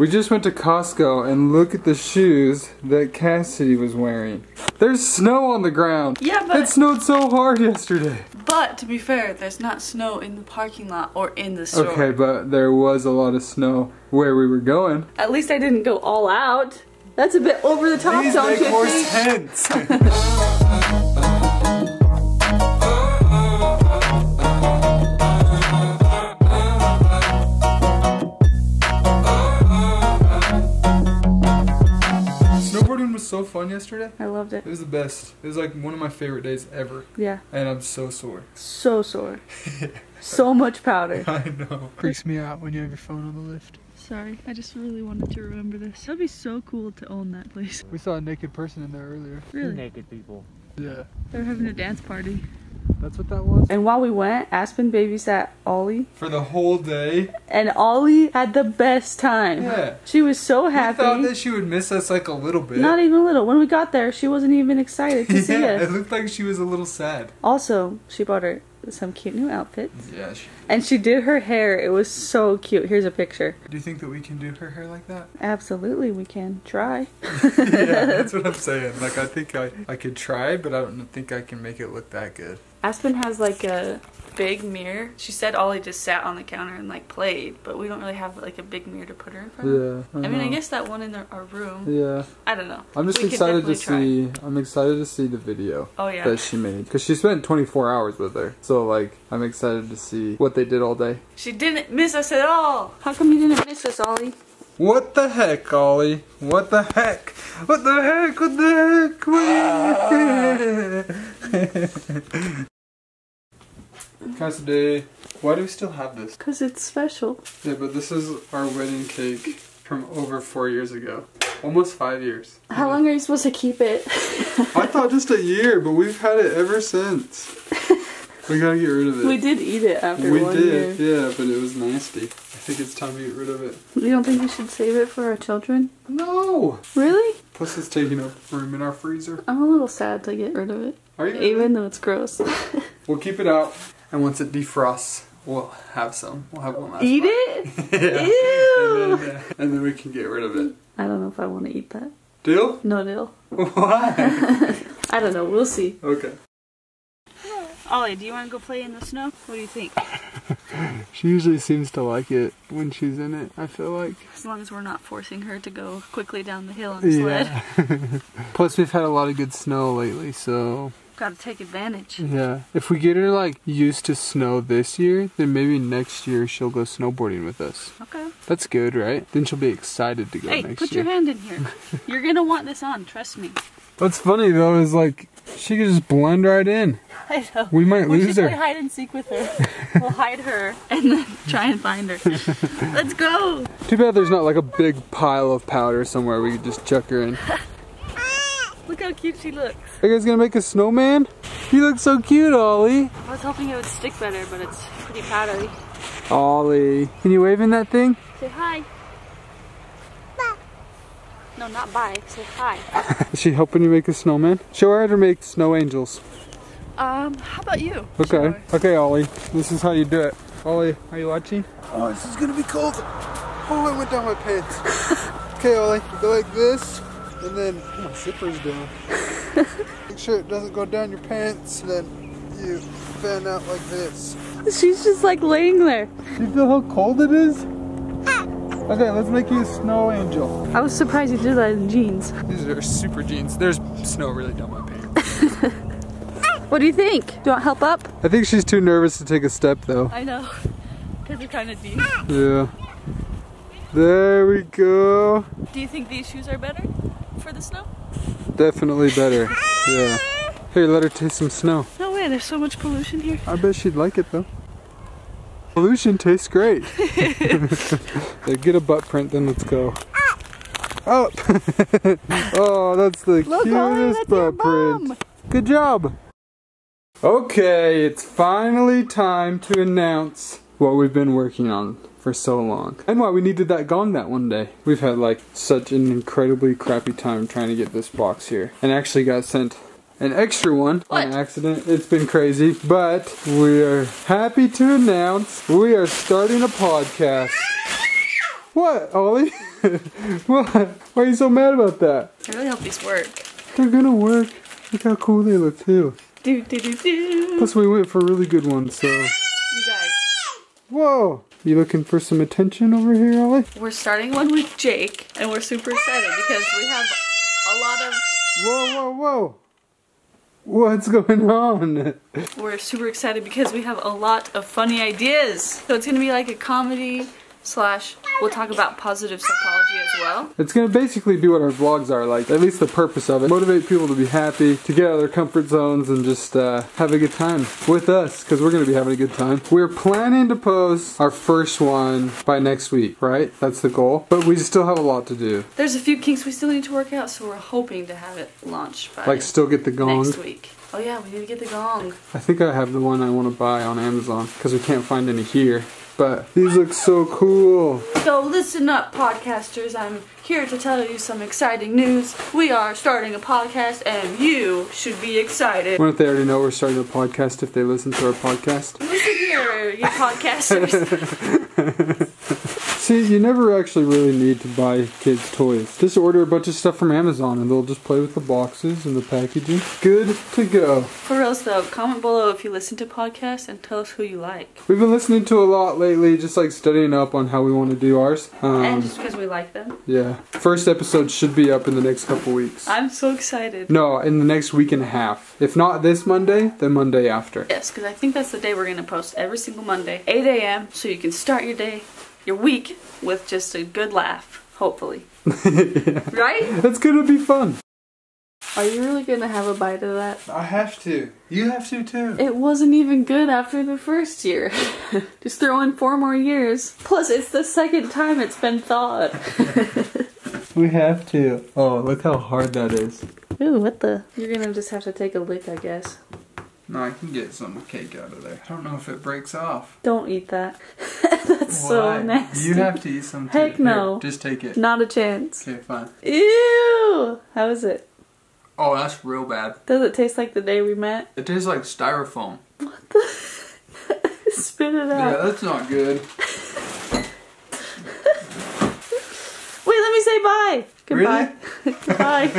We just went to Costco and look at the shoes that Cassidy was wearing. There's snow on the ground. Yeah, but- It snowed so hard yesterday. But to be fair, there's not snow in the parking lot or in the store. Okay, but there was a lot of snow where we were going. At least I didn't go all out. That's a bit over the top, These don't you more think? sense. Snowboarding was so fun yesterday. I loved it. It was the best. It was like one of my favorite days ever. Yeah. And I'm so sore. So sore. so much powder. I know. Freaks me out when you have your phone on the lift. Sorry, I just really wanted to remember this. That'd be so cool to own that place. We saw a naked person in there earlier. Really? naked people. Yeah. They're having a dance party. That's what that was? And while we went, Aspen babysat Ollie. For the whole day. And Ollie had the best time. Yeah. She was so happy. I thought that she would miss us like a little bit. Not even a little. When we got there, she wasn't even excited to see yeah, it looked like she was a little sad. Also, she bought her some cute new outfits. Yeah. She, And she did her hair. It was so cute. Here's a picture. do you think that we can do her hair like that? Absolutely, we can try. yeah, that's what I'm saying. Like, I think I, I could try, but I don't think I can make it look that good. Aspen has like a big mirror. She said Ollie just sat on the counter and like played, but we don't really have like a big mirror to put her in front of. Yeah. I mean, I guess that one in the, our room. Yeah. I don't know. I'm just We excited to definitely see. I'm excited to see the video Oh yeah. that she made because she spent 24 hours with her. So like, I'm excited to see what they did all day. She didn't miss us at all. How come you didn't miss us, Ollie? What the heck, Ollie? What the heck? What the heck? What the heck? What Cassidy, why do we still have this? Cause it's special. Yeah, but this is our wedding cake from over four years ago. Almost five years. How long are you supposed to keep it? I thought just a year, but we've had it ever since. We gotta get rid of it. we did eat it after We one did, year. yeah, but it was nasty. I think it's time to get rid of it. You don't think we should save it for our children? No! Really? Plus, it's taking up room in our freezer. I'm a little sad to get rid of it, Are you? even though it's gross. We'll keep it out, and once it defrosts, we'll have some. We'll have one last eat bite. it? yeah. Ew! And then, uh, and then we can get rid of it. I don't know if I want to eat that. Deal? No deal. Why? I don't know. We'll see. okay. Ollie, do you want to go play in the snow? What do you think? She usually seems to like it when she's in it, I feel like. As long as we're not forcing her to go quickly down the hill on a sled. Plus, we've had a lot of good snow lately, so Gotta take advantage. yeah. If we get her like used to snow this year, then maybe next year she'll go snowboarding with us. Okay. That's good, right? Then she'll be excited to go Hey, next put your hand in here. You're gonna want this on, trust me. What's funny though is like she could just blend right in. I know. We might leave her. We lose should play hide and seek with her. we'll hide her and then try and find her. Let's go! Too bad there's not like a big pile of powder somewhere we could just chuck her in. Look how cute she looks. Are you guys gonna make a snowman? You look so cute, Ollie. I was hoping it would stick better, but it's pretty powdery. Ollie, can you wave in that thing? Say hi. No, not bye. Say hi. Is she helping you make a snowman? Show her how to make snow angels. Um, how about you? Okay. Okay, Ollie. This is how you do it. Ollie, are you watching? Oh, this is gonna be cold. Oh, I went down my pants. okay, Ollie, go like this, and then oh, my zipper's down. Make sure it doesn't go down your pants, and then you fan out like this. She's just like laying there. Do you feel how cold it is? Okay, let's make you a snow angel. I was surprised you did that in jeans. These are super jeans. There's snow really down my pants. What do you think? Do you want help up? I think she's too nervous to take a step, though. I know. Because it's kind of deep. Yeah. There we go. Do you think these shoes are better for the snow? Definitely better. Yeah. Here, let her taste some snow. No way, there's so much pollution here. I bet she'd like it though. Pollution tastes great. Get a butt print, then let's go. Oh. Up! oh, that's the Look, cutest butt print. Good job. Okay, it's finally time to announce what we've been working on for so long. And why we needed that gong that one day. We've had like such an incredibly crappy time trying to get this box here. And actually got sent an extra one on accident. It's been crazy, but we are happy to announce we are starting a podcast. What, Ollie? what? Why are you so mad about that? I really hope these work. They're gonna work. Look how cool they look too. Do do do do. Plus we went for really good ones, so. You guys, Whoa! You looking for some attention over here, Ollie? we're starting one with Jake, and we're super excited because we have a lot of. Whoa, whoa, whoa! What's going on? We're super excited because we have a lot of funny ideas. So it's gonna be like a comedy slash. We'll talk about positive psychology as well. It's gonna basically be what our vlogs are like, at least the purpose of it. Motivate people to be happy, to get out of their comfort zones and just uh, have a good time with us, because we're gonna be having a good time. We're planning to post our first one by next week, right? That's the goal. But we still have a lot to do. There's a few kinks we still need to work out, so we're hoping to have it launched by Like still get the gong. next week. Oh yeah, we need to get the gong. I think I have the one I want to buy on Amazon, because we can't find any here. But these look so cool. So listen up, podcasters. I'm here to tell you some exciting news. We are starting a podcast, and you should be excited. Why don't they already know we're starting a podcast if they listen to our podcast? Listen here, you podcasters. See, you never actually really need to buy kids toys. Just order a bunch of stuff from Amazon and they'll just play with the boxes and the packaging. Good to go. For real though, comment below if you listen to podcasts and tell us who you like. We've been listening to a lot lately, just like studying up on how we want to do ours. and Um, just because we like them. yeah. First episode should be up in the next couple weeks. I'm so excited. No, in the next week and a half. If not this Monday, then Monday after. Yes, because I think that's the day we're going to post every single Monday, 8 a.m., so you can start your day, your week, with just a good laugh, hopefully. Right? It's gonna be fun. Are you really going to have a bite of that? I have to. You have to too. It wasn't even good after the first year. Just throw in four more years. Plus, it's the second time it's been thawed. We have to. Oh, look how hard that is. Ooh, what the? You're gonna just have to take a lick, I guess. No, I can get some cake out of there. I don't know if it breaks off. Don't eat that. That's so Why? nasty. You have to eat some too. Heck no. Here, just take it. Not a chance. Okay, fine. Ew! How is it? Oh, that's real bad. Does it taste like the day we met? It tastes like styrofoam. What the? Spit it out. Yeah, that's not good. Wait, let me say bye. Goodbye. Really? Goodbye.